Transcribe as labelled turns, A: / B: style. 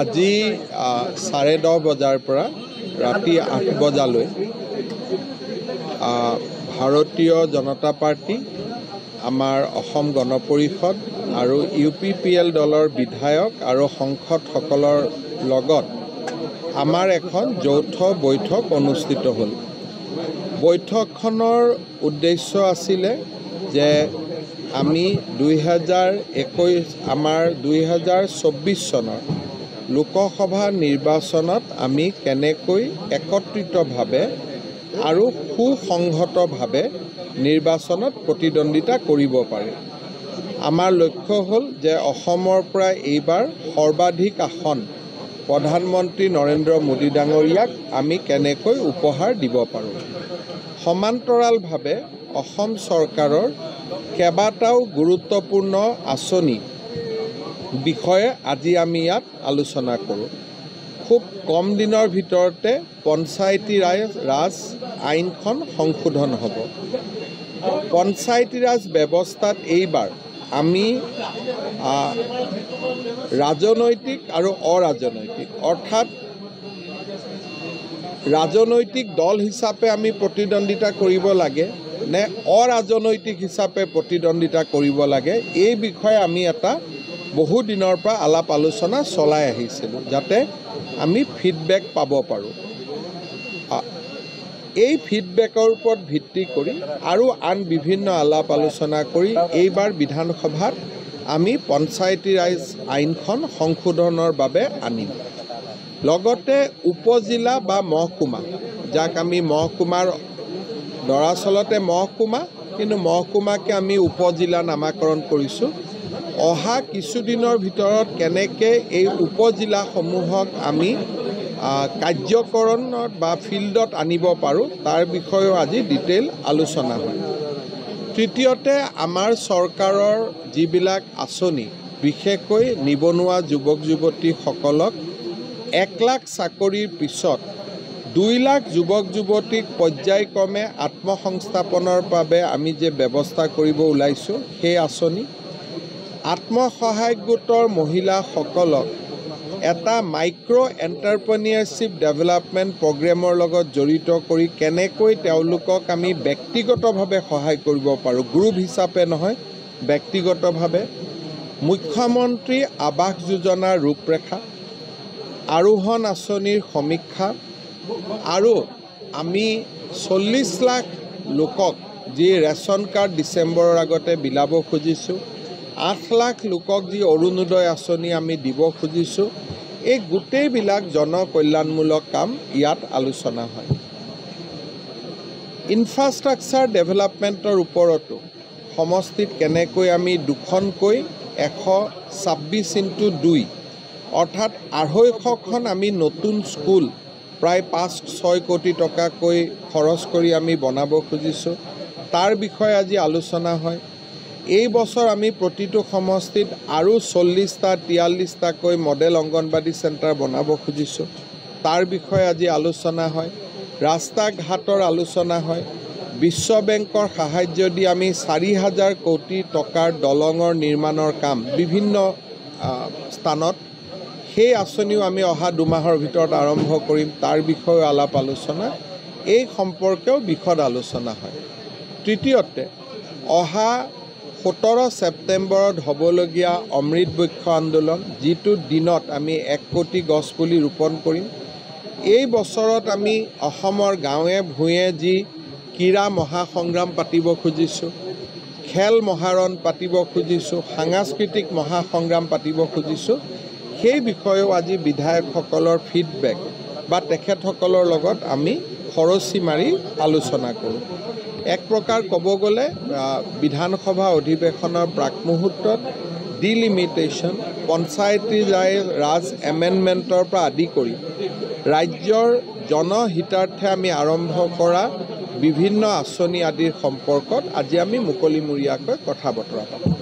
A: আজি চাৰে দহ বজাৰ পৰা ৰাতি আঠ বজালৈ ভাৰতীয় জনতা পাৰ্টি আমাৰ অসম গণ পৰিষদ আৰু ইউ পি পি এল দলৰ বিধায়ক আৰু সংসদসকলৰ লগত আমাৰ এখন যৌথ বৈঠক অনুষ্ঠিত হ'ল। বৈঠকখনৰ উদ্দেশ্য আছিলে যে আমি দুই হাজাৰ একৈছ আমাৰ দুই হাজাৰ চৌব্বিছ চনৰ লোকসভা নিৰ্বাচনত আমি কেনেকৈ একত্ৰিতভাৱে আৰু সুসংহতভাৱে নিৰ্বাচনত প্ৰতিদ্বন্দ্বিতা কৰিব পাৰোঁ? আমাৰ লক্ষ্য হ'ল যে অসমৰ পৰা এইবাৰ সৰ্বাধিক আসন প্ৰধানমন্ত্ৰী নৰেন্দ্ৰ মোদী ডাঙৰীয়াক আমি কেনেকৈ উপহাৰ দিব পাৰোঁ? সমান্তৰালভাৱে অসম চৰকাৰৰ কেইবাটাও গুৰুত্বপূৰ্ণ আঁচনি বিষয়ে আজি আমি ইয়াত আলোচনা কৰোঁ। খুব কম দিনৰ ভিতৰতে পঞ্চায়তী ৰাজ ৰাজ আইনখন সংশোধন হ'ব। পঞ্চায়তী ৰাজ ব্যৱস্থাত এইবাৰ আমি ৰাজনৈতিক আৰু অৰাজনৈতিক অৰ্থাৎ ৰাজনৈতিক দল হিচাপে আমি প্ৰতিদ্বন্দ্বিতা কৰিব লাগে নে অৰাজনৈতিক হিচাপে প্ৰতিদ্বন্দ্বিতা কৰিব লাগে এই বিষয়ে আমি এটা বহু দিনৰ পৰা আলাপ আলোচনা চলাই আহিছিলোঁ যাতে আমি ফিডবেক পাব পাৰোঁ। এই ফিডবেকৰ ওপৰত ভিত্তি কৰি আৰু আন বিভিন্ন আলাপ আলোচনা কৰি এইবাৰ বিধানসভাত আমি পঞ্চায়তী ৰাজ আইনখন সংশোধনৰ বাবে আনিম। লগতে উপজিলা বা মহকুমা যাক আমি মহকুমাৰ দৰাচলতে মহকুমা কিন্তু মহকুমাকে আমি উপজিলা নামাকৰণ কৰিছোঁ। অহা কিছুদিনৰ ভিতৰত কেনেকৈ এই উপজিলাসমূহক আমি কাৰ্যকৰণত বা ফিল্ডত আনিব পাৰোঁ তাৰ বিষয়েও আজি ডিটেইল আলোচনা হয়। তৃতীয়তে আমাৰ চৰকাৰৰ যিবিলাক আঁচনি বিশেষকৈ নিবনুৱা যুৱক যুৱতীসকলক এক লাখ চাকৰিৰ পিছত দুই লাখ যুৱক যুৱতীক পৰ্যায়ক্ৰমে আত্মসংস্থাপনৰ বাবে আমি যে ব্যৱস্থা কৰিব ওলাইছোঁ সেই আঁচনি আত্মসহায়ক গোটৰ মহিলাসকলক এটা মাইক্ৰ' এণ্টাৰপ্ৰেনিয়াৰশ্বিপ ডেভেলপমেণ্ট প্ৰগ্ৰেমৰ লগত জড়িত কৰি কেনেকৈ তেওঁলোকক আমি ব্যক্তিগতভাৱে সহায় কৰিব পাৰোঁ গ্ৰুপ হিচাপে নহয় ব্যক্তিগতভাৱে। মুখ্যমন্ত্ৰী আৱাস যোজনাৰ ৰূপৰেখা আৰোহণ আঁচনিৰ সমীক্ষা আৰু আমি চল্লিছ লাখ লোকক যি ৰেচন কাৰ্ড ডিচেম্বৰৰ আগতে বিলাব খুজিছোঁ আঠ লাখ লোকক যি অৰুণোদয় আঁচনি আমি দিব খুজিছোঁ এই গোটেইবিলাক জনকল্যাণমূলক কাম ইয়াত আলোচনা হয়। ইনফ্ৰাষ্ট্ৰাকচাৰ ডেভেলপমেণ্টৰ ওপৰতো সমষ্টিত কেনেকৈ আমি দুখনকৈ এশ ছাব্বিছ ইণ্টু দুই অৰ্থাৎ আঢ়ৈশখন আমি নতুন স্কুল প্ৰায় পাঁচ ছয় কোটি টকাকৈ খৰচ কৰি আমি বনাব খুজিছোঁ তাৰ বিষয়ে আজি আলোচনা হয়। এই বছৰ আমি প্ৰতিটো সমষ্টিত আৰু চল্লিছটা তিয়াল্লিছটাকৈ মডেল অংগনবাদী চেণ্টাৰ বনাব খুজিছোঁ। তাৰ বিষয়ে আজি আলোচনা হয় ৰাস্তা ঘাটৰ আলোচনা হয়। বিশ্ব বেংকৰ সাহাৰ্য দি আমি চাৰি হাজাৰ কোটি টকাৰ দলঙৰ নিৰ্মাণৰ কাম বিভিন্ন স্থানত। সেই আঁচনিও আমি অহা দুমাহৰ ভিতৰত আৰম্ভ কৰিম। তাৰ বিষয়েও আলাপ আলোচনা। এই সম্পৰ্কেও বিশদ আলোচনা হয়। তৃতীয়তে অহা সোতৰ ছেপ্টেম্বৰত হ'বলগীয়া অমৃত বৃক্ষ আন্দোলন যিটো দিনত আমি এক কোটি গছপুলি ৰোপণ কৰিম এই বছৰত আমি অসমৰ গাঁৱে ভূঞে যি ক্ৰীড়া মহাসংগ্ৰাম পাতিব খুজিছোঁ খেল মহাৰণ পাতিব খুজিছোঁ সাংস্কৃতিক মহাসংগ্ৰাম পাতিব খুজিছোঁ সেই বিষয়েও আজি বিধায়কসকলৰ ফিডবেক বা তেখেতসকলৰ লগত আমি খৰচি মাৰি আলোচনা কৰোঁ। এক প্ৰকাৰ ক'ব গ'লে বিধানসভা অধিৱেশনৰ প্ৰাক মুহূৰ্তত ডিলিমিটেশ্যন পঞ্চায়তী ৰাজ- ৰাজ এমেণ্ডমেণ্টৰ পৰা আদি কৰি ৰাজ্যৰ জনহিতাৰ্থে আমি আৰম্ভ কৰা বিভিন্ন আঁচনি আদিৰ সম্পৰ্কত আজি আমি মুকলিমূৰীয়াকৈ কথা বতৰা পাতোঁ